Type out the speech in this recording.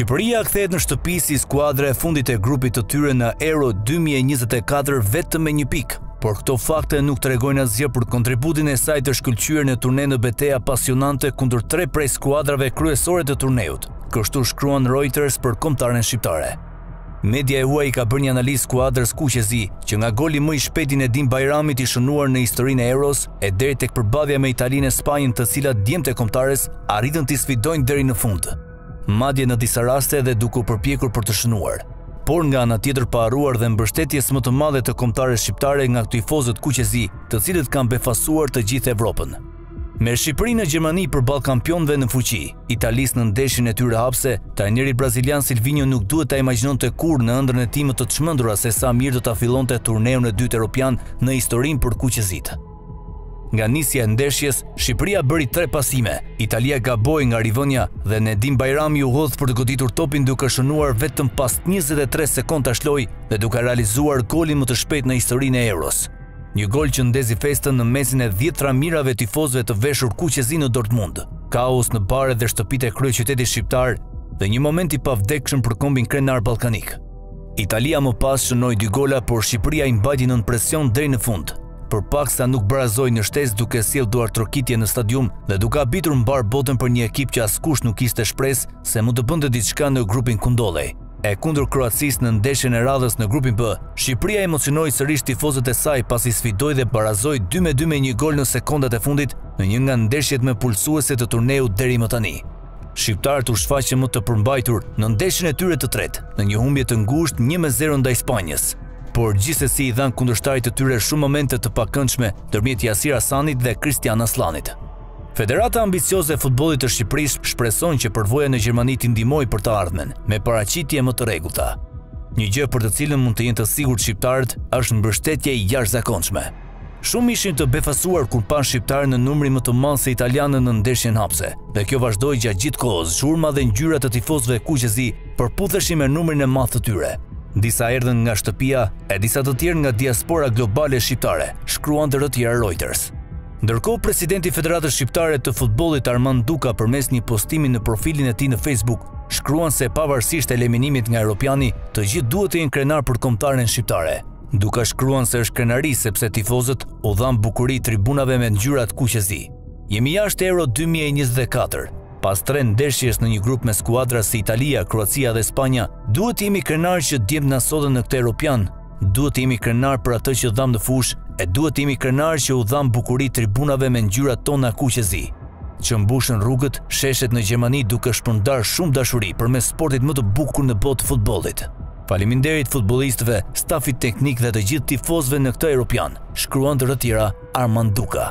Shqipëria kthehet në shtëpi si skuadra e fundit e grupit të tyre në Euro 2024 vetëm me një pikë, por këto fakte nuk tregojnë asgjë për kontributin e saj të shkëlqyer në turne në beteja pasionante kundër tre prej skuadrave kryesore të turneut. Kështu shkruan Reuters për kombëtaren shqiptare. Media e huaj i ka bërë një analizë skuadrës kuqezi, që nga goli më i shpejtë i Nedim Bajramit i shënuar në historinë e Euros e deri tek përballja me Italinë e Spanjën të cilat djemtë e kombëtares arritën t'i sfidojnë deri në fund. Madje në disa raste edhe duke u përpjekur për të shënuar. Por nga ana tjetër pa harruar dhe mbështetjes më të madhe të kombëtares shqiptare nga tifozët kuqezi, të cilët kanë befasuar të gjithë Evropën. Me Shqipërinë në Gjermani përballë kampionëve në fuqi, Italisë në ndeshjen e tyre hapëse, trajneri brazilian Silvinjo nuk duhet ta imagjinonte kurrë në ëndrrën e tij më të çmendur se sa mirë do ta fillonte turneun e dytë europian në historinë për kuqezitë. Nga nisja e ndeshjes, Shqipëria bëri tre pasime, Italia gaboi nga rivënia dhe Nedim Bajrami u hodh për të goditur topin duke shënuar vetëm pas 23 sekondash lojë dhe duke realizuar golin më të shpejtë në historinë e Euros. Një gol që ndezi festën në mesin e dhjetëra mijërave tifozëve të veshur kuqezi në Dortmund. Kaos në bare dhe shtëpitë e kryeqytetit shqiptar dhe një moment i pavdekshëm për kombin krenar ballkanik. Italia më pas shënoi dy gola, por Shqipëria i mbajti nën presion deri në fund. Për pak sa nuk barazoi në shtesë duke sjellë duartrokitje në stadium dhe duke habitur mbarë botën për një ekip që askush nuk kishte shpresë se mund të bënte diçka në grupin ku ndodhej. e kundër Kroacisë në ndeshjen e radhës në grupin B, Shqipëria emocionoi sërish tifozët e saj pasi sfidoi dhe barazoi dy me dy me një gol në sekondat e fundit në një nga ndeshjet më pulsuese të turneut deri më tani. Shqiptarët u shfaqën më të përmbajtur në ndeshjen e tyre të tretë, në një humbje të ngushtë 1 me 0 ndaj Spanjës, por gjithsesi i dhanë kundërshtarit të tyre shumë momente të pakëndshme ndërmjet Jasir Asanit dhe Kristjan Asllanit. Federata ambicioze e futbollit të Shqipërisë shpreson që përvoja në Gjermani t'i ndihmojë për të ardhmen, me paraqitje më të rregullta. Një gjë për të cilën mund të jenë të sigurt shqiptarët është mbështetja e jashtëzakonshme. Shumë ishin të befasuar kur panë shqiptarë në numrin më të madh se italianët në ndeshjen hapëse, dhe kjo vazhdoi gjatë gjithë kohës, zhurma dhe ngjyra të tifozëve kuqezi përputheshin me numrin e madh të tyre. Disa erdhën nga shtëpia e disa të tjerë nga diaspora globale shqiptare, shkruan ndër të tjera Reuters. Ndërkohë, presidenti i Federatës Shqiptare të Futbollit Armand Duka përmes një postimi në profilin e tij në Facebook shkruan se pavarësisht eliminimit nga Europiani, të gjithë duhet të jenë krenarë për kombëtaren shqiptare. Duka shkruan se është krenari sepse tifozët u dhanë bukuri tribunave me ngjyrat kuqezi. Jemi jashtë Euro 2024. Pas tre ndeshjesh në një grup me skuadra si Italia, Kroacia dhe Spanja, duhet të jemi krenarë që djemtë na sollën në këtë Europian, duhet të jemi krenarë për atë që dhamë në fushë, e duhet të jemi krenarë që u dhamë bukuri tribunave me ngjyrat tona kuqezi që mbushën rrugët, sheshet në Gjermani duke shpërndarë shumë dashuri përmes sportit më të bukur në botë futbollit. Faleminderit futbollistëve, stafit teknik dhe të gjithë tifozëve në këtë Europian, shkruan ndër të tjera Armand Duka.